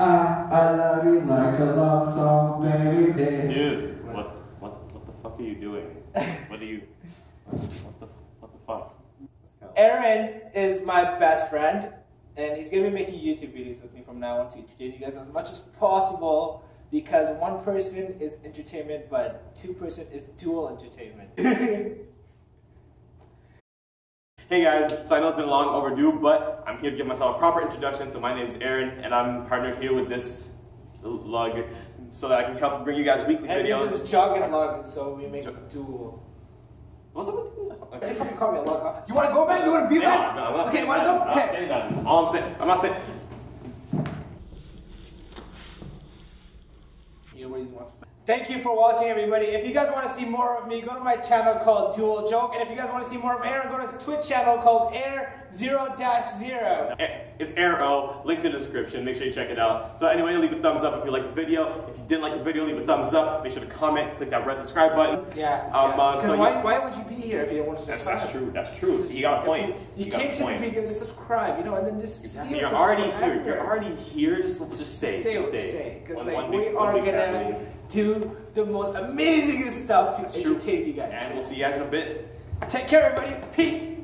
I, I love you like a love song, baby. Dude, what, what, what the fuck are you doing? What are you, what the, what the fuck? Aaron is my best friend, and he's gonna be making YouTube videos with me from now on to entertain you guys as much as possible. Because one person is entertainment, but two person is dual entertainment. Hey guys, so I know it's been long overdue, but I'm here to give myself a proper introduction. So my name's Aaron, and I'm partnered here with this lug, so that I can help bring you guys weekly and videos. this is Jog and Lug, so we make dual. What's up with you fucking call me a lug? You wanna go back? You wanna be No, back? no, not okay, you wanna go? Okay. saying that. All I'm saying, I'm not saying. You know what you. Thank you for watching, everybody. If you guys want to see more of me, go to my channel called Dual Joke. And if you guys want to see more of Aaron, go to his Twitch channel called Air 0 0. It's Arrow, links in the description, make sure you check it out. So anyway, leave a thumbs up if you like the video. If you didn't like the video, leave a thumbs up. Make sure to comment, click that red subscribe button. Yeah. Um, yeah. uh, 'Cause so why, you- why would you be here if you didn't want to That's, subscribe? that's true, that's true. You got a point. You, got came to point. the video to subscribe, you know, and then just Exactly. You're already forever. here. You're already here. Just, just stay. Stay, just stay. Because like, one we big- are one big do the most amazing stuff to entertain you guys. And we'll see you guys in a bit. Take care, everybody. Peace.